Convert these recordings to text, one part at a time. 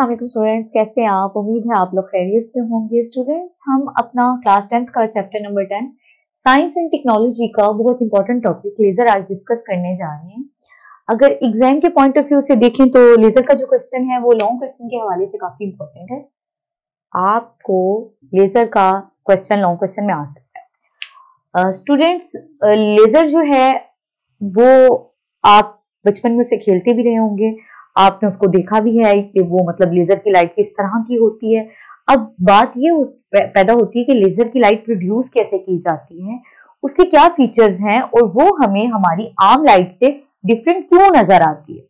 वालेकुम स्टूडेंट्स, कैसे हैं आप? उम्मीद है आप लोग खैरियत से होंगे। स्टूडेंट्स, हम अपना क्लास टेंथ का chapter number ten, science and technology का बहुत इंपॉर्टेंट टॉपिक लेजर आज डिस्कस करने जा रहे हैं। अगर एग्ज़ाम के पॉइंट ऑफ़ व्यू से देखें तो लेजर का जो क्वेश्चन है, वो लॉन्ग क्वेश्चन के हवाले से काफ़ी इंपॉर्टेंट है। आपको लेजर का क्वेश्चन लॉन्ग क्वेश्चन में आ सकता है स्टूडेंट्स uh, लेजर जो है वो आप बचपन में उसे खेलते भी रहे होंगे। आपने उसको देखा भी है कि वो मतलब लेजर की लाइट किस तरह की होती है। अब बात ये पैदा होती है कि लेजर की लाइट प्रोड्यूस कैसे की जाती है। उसके क्या फीचर्स हैं और वो हमें हमारी आम लाइट से डिफरेंट क्यों नज़र आती है?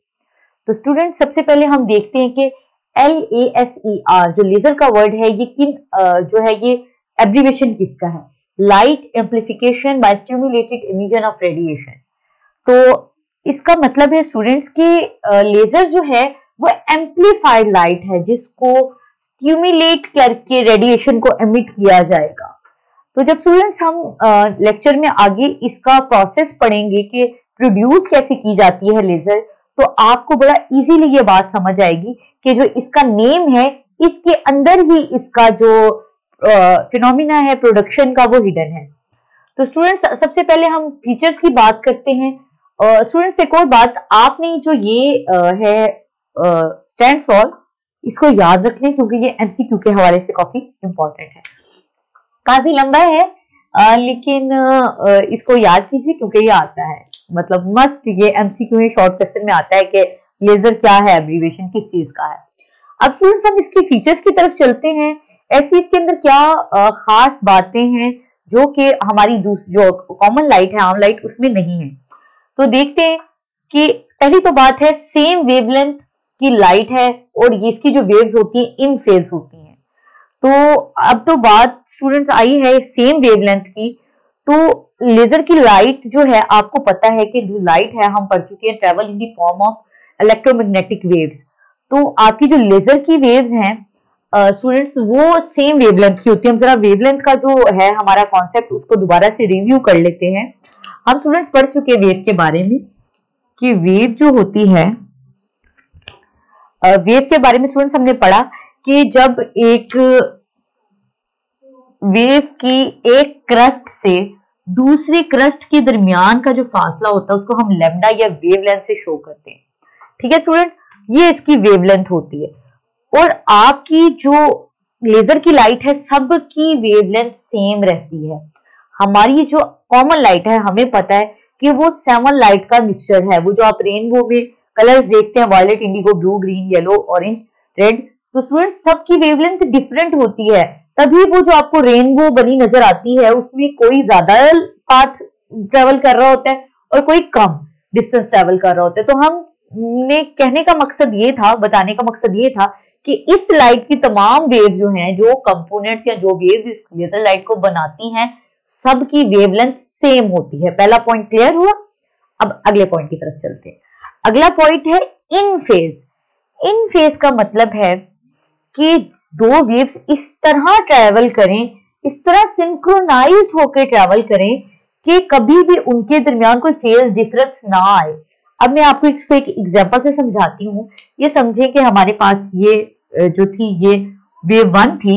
तो स्टूडेंट सबसे पहले हम देखते हैं कि L A S E R जो लेजर का वर्ड है ये किन जो है ये एब्रीवेशन किसका है? Light amplification by stimulated emission of radiation तो इसका मतलब है स्टूडेंट्स की लेजर जो है, वो एम्पलीफाइड लाइट है, जिसको स्ट्यूमुलेट करके रेडिएशन को एमिट किया जाएगा। तो जब स्टूडेंट्स हम लेक्चर में आगे इसका प्रोसेस पढ़ेंगे कि प्रोड्यूस कैसे की जाती है लेजर तो आपको बड़ा इजीली ये बात समझ आएगी कि जो इसका नेम है, इसके अंदर ही इसका जो फिनोमिना है प्रोडक्शन का वो हिडन है। तो स्टूडेंट्स सबसे पहले हम फीचर्स की बात करते हैं। स्टूडेंट्स एक और बात आपने जो ये आ, है स्टैंड सॉल्व इसको याद रख लें क्योंकि ये एमसीक्यू के हवाले से काफ़ी इंपॉर्टेंट है। काफ़ी लंबा है आ, लेकिन आ, इसको याद कीजिए क्योंकि ये आता है। मतलब मस्ट ये एमसीक्यू में शॉर्ट क्वेश्चन में आता है कि लेजर क्या है एब्रीवेशन किस चीज़ का है। अब स्टूडेंट्स हम इसकी फीचर्स की तरफ़ चलते हैं। ऐसी इसके अंदर क्या खास बातें हैं जो कि हमारी जो कॉमन लाइट है, आम लाइट उसमें नहीं है। तो देखते हैं कि पहली तो बात है सेम वेवलेंथ की लाइट है और ये इसकी जो वेव्स होती है इन फ़ेज़ होती हैं। तो अब तो बात स्टूडेंट्स आई है सेम वेवलेंथ की तो लेजर की लाइट जो है, आपको पता है कि जो लाइट है, हम पढ़ चुके हैं travel in the form of electromagnetic waves तो आपकी जो लेजर की वेव्स हैं स्टूडेंट्स वो सेम वेवलेंथ की होती है। हम जरा वेवलेंथ का जो है हमारा कॉन्सेप्ट उसको दोबारा से रिव्यू कर लेते हैं। हम स्टूडेंट्स पढ़ चुके वेव के बारे में कि वेव जो होती है वेव के बारे में स्टूडेंट्स हमने पढ़ा कि जब एक वेव की एक क्रस्ट से दूसरी क्रस्ट के दरमियान का जो फासला होता है, उसको हम लेमडा या वेवलेंथ से शो करते हैं। ठीक है स्टूडेंट्स ये इसकी वेवलेंथ होती है। और आपकी जो लेजर की लाइट है सब की वेवलेंथ सेम रहती है। हमारी जो कॉमन लाइट है, हमें पता है कि वो सेवन लाइट का मिक्सचर है। वो जो आप रेनबो में कलर्स देखते हैं violet indigo blue green yellow orange red तो स्टूडेंट सबकी वेवलेंथ डिफरेंट होती है। तभी वो जो आपको रेनबो बनी नज़र आती है, उसमें कोई ज़्यादा पाथ ट्रेवल कर रहा होता है और कोई कम डिस्टेंस ट्रेवल कर रहा होता है। तो हम ने कहने का मकसद ये था, बताने का मकसद ये था कि इस लाइट की तमाम वेव जो हैं, जो कंपोनेंट्स या जो वेव्स इस लेजर लाइट को बनाती हैं, सबकी वेवलेंथ सेम होती है। पहला पॉइंट क्लियर हुआ? अब अगले पॉइंट की तरफ़ चलते हैं। अगला पॉइंट है इन फ़ेज़ इन फ़ेज़ का मतलब है कि दो वेव्स इस तरह ट्रेवल करें, इस तरह सिंक्रोनाइज्ड होकर ट्रेवल करें कि कभी भी उनके दरमियान कोई फ़ेज़ डिफरेंस ना आए। अब मैं आपको इसको एक एग्ज़ाम्पल से समझाती हूँ। ये समझे कि हमारे पास ये जो थी, ये वेव वन थी।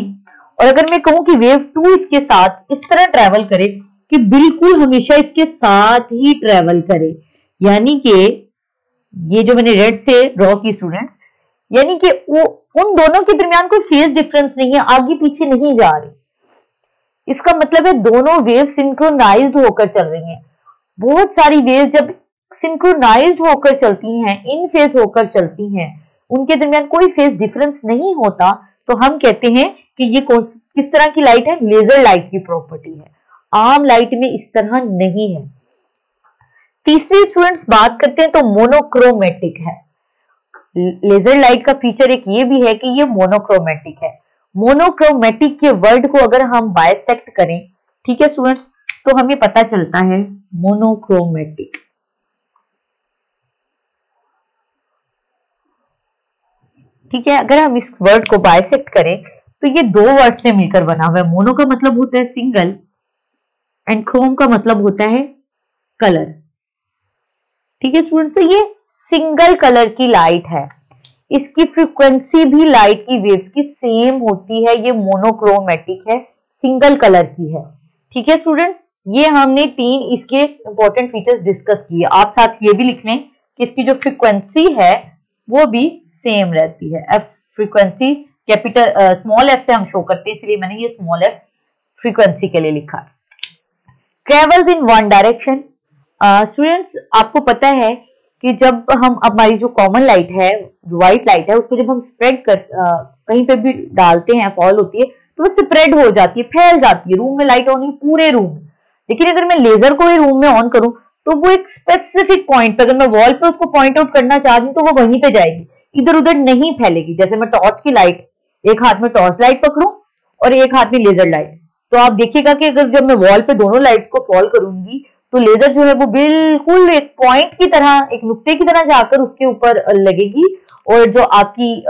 और अगर मैं कहूँ कि वेव टू इसके साथ इस तरह ट्रेवल करे कि बिल्कुल हमेशा इसके साथ ही ट्रेवल करे। यानी कि ये जो मैंने रेड से ड्रॉ की स्टूडेंट्स यानी कि वो, उन दोनों के दरमियान कोई फ़ेज़ डिफरेंस नहीं है, आगे पीछे नहीं जा रही। इसका मतलब है दोनों वेव सिंक्रोनाइज्ड होकर चल रही हैं। बहुत सारी वेव जब सिंक्रोनाइज्ड होकर चलती हैं, इन फ़ेज़ होकर चलती हैं, उनके दरमियान कोई फ़ेज़ डिफरेंस नहीं होता तो हम कहते हैं कि ये किस तरह की लाइट है? लेजर लाइट की प्रॉपर्टी है। आम लाइट में इस तरह नहीं है। तीसरी स्टूडेंट्स बात करते हैं तो मोनोक्रोमेटिक है। लेजर लाइट का फीचर एक ये भी है कि ये मोनोक्रोमेटिक है। मोनोक्रोमेटिक के वर्ड को अगर हम बायसेक्ट करें, ठीक है स्टूडेंट्स तो हमें पता चलता है मोनोक्रोमेटिक ठीक है? अगर हम इस वर्ड को बायसेक्ट करें तो ये दो वर्ड से मिलकर बना हुआ है। मोनो का मतलब होता है सिंगल एंड क्रोम का मतलब होता है कलर ठीक है स्टूडेंट्स तो ये सिंगल कलर की लाइट है। इसकी फ्रीक्वेंसी भी लाइट की वेव्स की सेम होती है। ये मोनोक्रोमेटिक है सिंगल कलर की है। ठीक है स्टूडेंट्स ये हमने तीन इसके इंपॉर्टेंट फीचर्स डिस्कस किए। आप साथ ये भी लिख लें कि इसकी जो फ्रीक्वेंसी है वो भी सेम रहती है। F frequency capital small F से हम शो करते हैं इसलिए मैंने ये स्मॉल एफ़ फ्रीक्वेंसी के लिए लिखा travels in one direction students आपको पता है कि जब हम हमारी जो कॉमन लाइट है जो व्हाइट लाइट है उसको जब हम स्प्रेड कर uh, कहीं पे भी डालते हैं फॉल होती है तो वो स्प्रेड हो जाती है फैल जाती है रूम में लाइट ऑन पूरे रूम में। लेकिन अगर मैं लेजर को ही रूम में ऑन करूँ तो वो एक स्पेसिफिक पॉइंट पे, अगर मैं वॉल पे उसको पॉइंट आउट करना चाहती हूँ तो वो वहीं पे जाएगी। इधर उधर नहीं फैलेगी। जैसे मैं टॉर्च की लाइट एक हाथ में टॉर्च लाइट पकड़ू और एक हाथ में लेजर लाइट तो आप देखिएगा कि अगर जब मैं वॉल पे दोनों लाइट्स को फॉल करूँगी तो लेजर जो है वो बिल्कुल एक पॉइंट की तरह, एक नुक्ते की तरह जाकर उसके ऊपर लगेगी और जो आपकी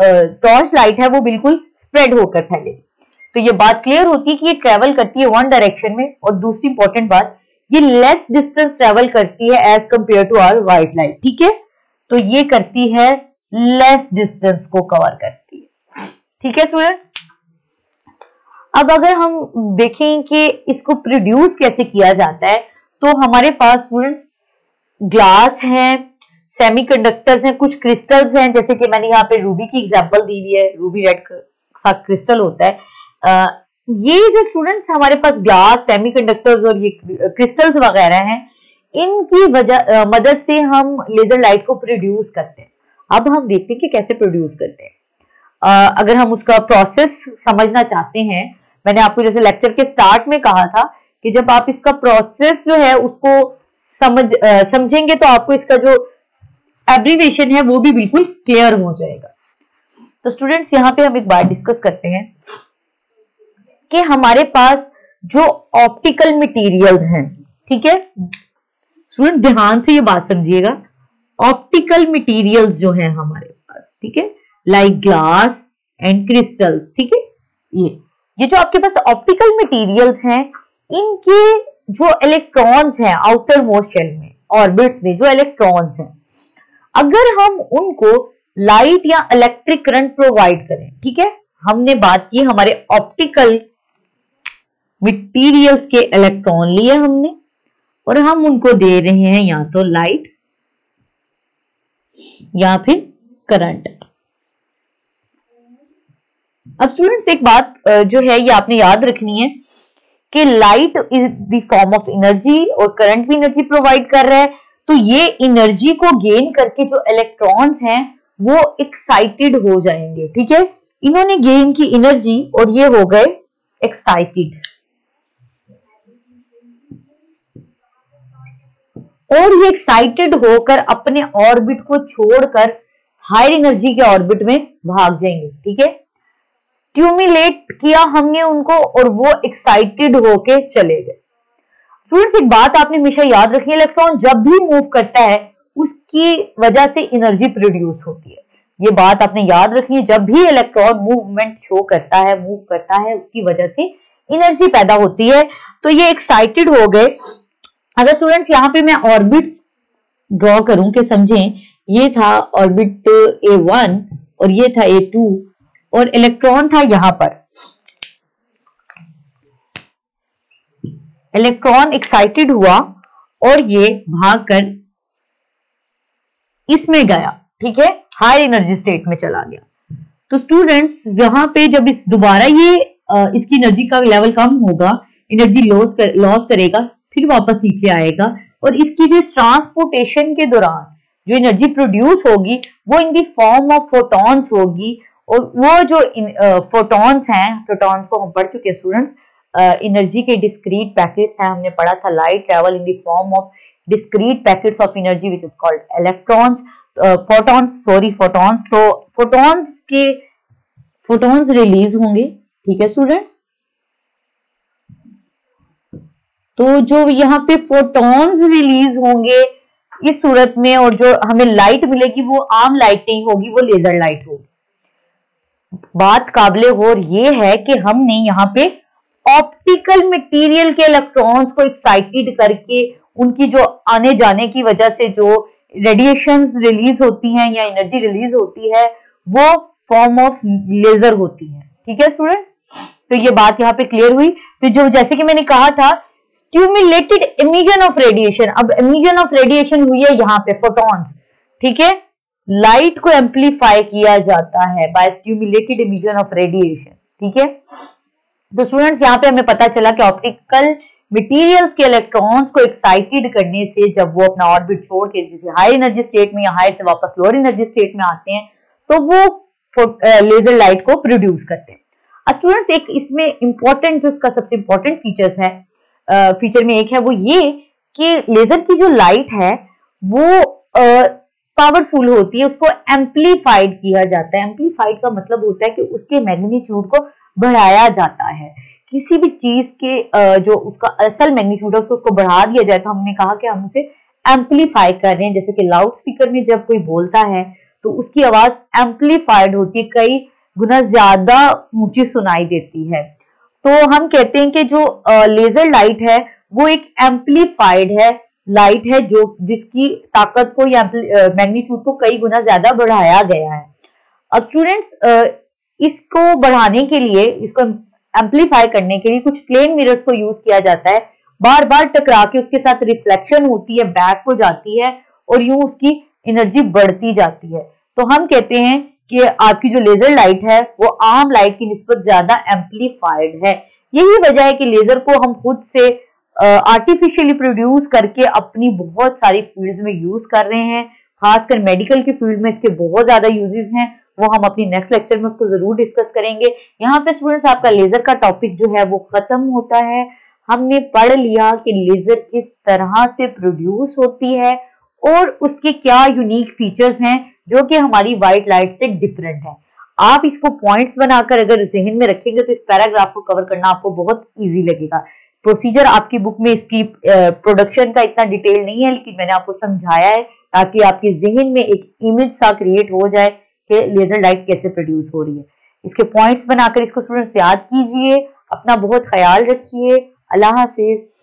टॉर्च लाइट है वो बिल्कुल स्प्रेड होकर फैलेगी। तो ये बात क्लियर होती है कि ये ट्रेवल करती है वन डायरेक्शन में और दूसरी इंपॉर्टेंट बात ये लेस डिस्टेंस ट्रेवल करती है as compare to our white light ठीक है? तो ये करती है लेस डिस्टेंस को कवर करती है। ठीक है स्टूडेंट्स अब अगर हम देखें कि इसको प्रोड्यूस कैसे किया जाता है तो हमारे पास स्टूडेंट्स ग्लास है सेमीकंडक्टर्स हैं, कुछ क्रिस्टल्स हैं, जैसे कि मैंने यहाँ पे रूबी की एग्जांपल दी हुई है रूबी रेड सा क्रिस्टल होता है ये जो स्टूडेंट्स हमारे पास ग्लास सेमीकंडक्टर्स और ये क्रिस्टल्स वगैरह हैं इनकी वजह मदद से हम लेजर लाइट को प्रोड्यूस करते हैं। अब हम देखते हैं कि कैसे प्रोड्यूस करते हैं। अगर हम उसका प्रोसेस समझना चाहते हैं मैंने आपको जैसे लेक्चर के स्टार्ट में कहा था कि जब आप इसका प्रोसेस जो है उसको समझ आ, समझेंगे तो आपको इसका जो एब्रीवेशन है वो भी बिल्कुल क्लियर हो जाएगा। तो स्टूडेंट्स यहाँ पे हम एक बात डिस्कस करते हैं। कि हमारे पास जो ऑप्टिकल मटेरियल्स हैं, ठीक है? स्टूडेंट ध्यान से ये बात समझिएगा। ऑप्टिकल मटेरियल्स जो हैं हमारे पास, ठीक है? लाइक ग्लास एंड क्रिस्टल्स ठीक है? ये ये जो आपके पास ऑप्टिकल मटेरियल्स हैं, इनके जो इलेक्ट्रॉन्स हैं आउटर शेल में ऑर्बिट्स में जो इलेक्ट्रॉन्स हैं, अगर हम उनको लाइट या इलेक्ट्रिक करंट प्रोवाइड करें, ठीक है? हमने बात की हमारे ऑप्टिकल मटेरियल्स के इलेक्ट्रॉन लिए हमने, और हम उनको दे रहे हैं या तो लाइट या फिर करंट अब स्टूडेंट्स एक बात जो है, ये आपने याद रखनी है कि light is the form of energy और करंट भी एनर्जी प्रोवाइड कर रहा है। तो ये एनर्जी को गेन करके जो इलेक्ट्रॉन्स हैं, वो एक्साइटेड हो जाएँगे, ठीक है? इन्होंने गेन की एनर्जी और ये हो गए एक्साइटेड और ये एक्साइटेड होकर अपने ऑर्बिट को छोड़कर हायर एनर्जी के ऑर्बिट में भाग जाएँगे, ठीक है? स्ट्यूमुलेट किया हमने उनको और वो एक्साइटेड होके चले गए। स्टूडेंट्स एक बात आपने हमेशा याद रखी इलेक्ट्रॉन जब भी मूव करता है, उसकी वजह से एनर्जी प्रोड्यूस होती है। ये बात आपने याद रखनी है, जब भी इलेक्ट्रॉन मूवमेंट शो करता है मूव करता है, उसकी वजह से एनर्जी पैदा होती है। तो ये एक्साइटेड हो गए अगर स्टूडेंट्स यहाँ पे मैं ऑर्बिट ड्रॉ करूँ कि समझें, ये था ऑर्बिट ए वन और ये था ए टू और इलेक्ट्रॉन था यहाँ पर। इलेक्ट्रॉन एक्साइटेड हुआ और ये भागकर इसमें गया, ठीक है? हाई एनर्जी स्टेट में चला गया। तो स्टूडेंट्स यहाँ पे जब इस, दोबारा ये इसकी एनर्जी का लेवल कम होगा एनर्जी लॉस कर लॉस करेगा फिर वापस नीचे आएगा। और इसकी जो ट्रांसपोर्टेशन के दौरान जो एनर्जी प्रोड्यूस होगी, वो in the form of photons होगी। और वो जो फोटॉन्स हैं प्रोटॉन्स को हम पढ़ चुके स्टूडेंट्स एनर्जी के डिस्क्रीट पैकेट्स हैं, हमने पढ़ा था light travel in the form of discrete packets of energy which is called electrons photons sorry photons तो फोटॉन्स के फोटॉन्स रिलीज़ होंगे, ठीक है स्टूडेंट्स तो जो यहाँ पे फोटॉन्स रिलीज़ होंगे इस सूरत में और जो हमें लाइट मिलेगी, वो आम लाइट नहीं होगी, वो लेजर लाइट होगी। बात काबिल गौर ये है कि हमने यहाँ पे ऑप्टिकल मटेरियल के इलेक्ट्रॉन्स को एक्साइटेड करके उनकी जो आने जाने की वजह से जो रेडिएशंस रिलीज़ होती हैं या एनर्जी रिलीज़ होती है, वो फॉर्म ऑफ़ लेजर होती है। ठीक है स्टूडेंट्स तो ये बात यहाँ पे क्लियर हुई। तो जो जैसे कि मैंने कहा था स्ट्यूमुलेटेड इमिजन ऑफ़ रेडिएशन अब इमिजन ऑफ़ रेडिएशन हुई है यहाँ पे फोटॉन्स ठीक है? लाइट को एम्पलीफाई किया जाता है by stimulated emission of radiation ठीक है? तो स्टूडेंट्स यहाँ पे हमें पता चला कि ऑप्टिकल मटेरियल्स के इलेक्ट्रॉन्स को एक्साइटेड करने से जब वो अपना ऑर्बिट छोड़ के जैसे हाई एनर्जी स्टेट में या हायर से वापस लोअर एनर्जी स्टेट में आते हैं तो वो लेजर लाइट को प्रोड्यूस करते हैं। अब स्टूडेंट्स एक इसमें इंपॉर्टेंट जो इसका सबसे इंपॉर्टेंट फीचर्स है फीचर में एक है वो ये कि लेजर की जो लाइट है, वो पावरफुल होती है, उसको एम्पलीफाइड किया जाता है। एम्पलीफाइड का मतलब होता है कि उसके मैग्नीट्यूड को बढ़ाया जाता है। किसी भी चीज़ के जो उसका असल मैग्नीट्यूड है, उसको बढ़ा दिया जाए तो हमने कहा कि हम उसे एम्पलीफाई कर रहे हैं। जैसे कि लाउड स्पीकर में जब कोई बोलता है तो उसकी आवाज़ एम्पलीफाइड होती है, कई गुना ज़्यादा ऊँची सुनाई देती है। तो हम कहते हैं कि जो लेजर लाइट है, वो एक एम्पलीफाइड है लाइट है जो, जिसकी ताकत को या मैग्नीट्यूड को कई गुना ज़्यादा बढ़ाया गया है। अब स्टूडेंट्स इसको बढ़ाने के लिए, इसको एम्पलीफाई करने के लिए कुछ प्लेन मिरर्स को यूज़ किया जाता है। बार बार टकरा के उसके साथ रिफ्लेक्शन होती है बैक हो जाती है और यूँ उसकी एनर्जी बढ़ती जाती है। तो हम कहते हैं कि आपकी जो लेजर लाइट है, वो आम लाइट की निस्बत ज़्यादा एम्पलीफाइड है। यही वजह है कि लेजर को हम खुद से आर्टिफिशियली प्रोड्यूस करके अपनी बहुत सारी फील्ड्स में यूज़ कर रहे हैं। खासकर मेडिकल की फ़ील्ड में इसके बहुत ज़्यादा यूजेस हैं। वो हम अपनी नेक्स्ट लेक्चर में उसको ज़रूर डिस्कस करेंगे। यहाँ पे स्टूडेंट्स आपका लेजर का टॉपिक जो है, वो खत्म होता है। हमने पढ़ लिया कि लेजर किस तरह से प्रोड्यूस होती है और उसके क्या यूनिक फीचर्स हैं। जो कि हमारी व्हाइट लाइट से डिफरेंट है। आप इसको पॉइंट्स बनाकर अगर जहन में रखेंगे तो इस पैराग्राफ को कवर करना आपको बहुत इजी लगेगा। प्रोसीजर आपकी बुक में इसकी प्रोडक्शन का इतना डिटेल नहीं है, लेकिन मैंने आपको समझाया है ताकि आपके जहन में एक इमेज सा क्रिएट हो जाए कि लेजर लाइट कैसे प्रोड्यूस हो रही है। इसके पॉइंट्स बनाकर इसको स्टूडेंट्स याद कीजिए, अपना बहुत ख्याल रखिए। अल्लाह हाफिज।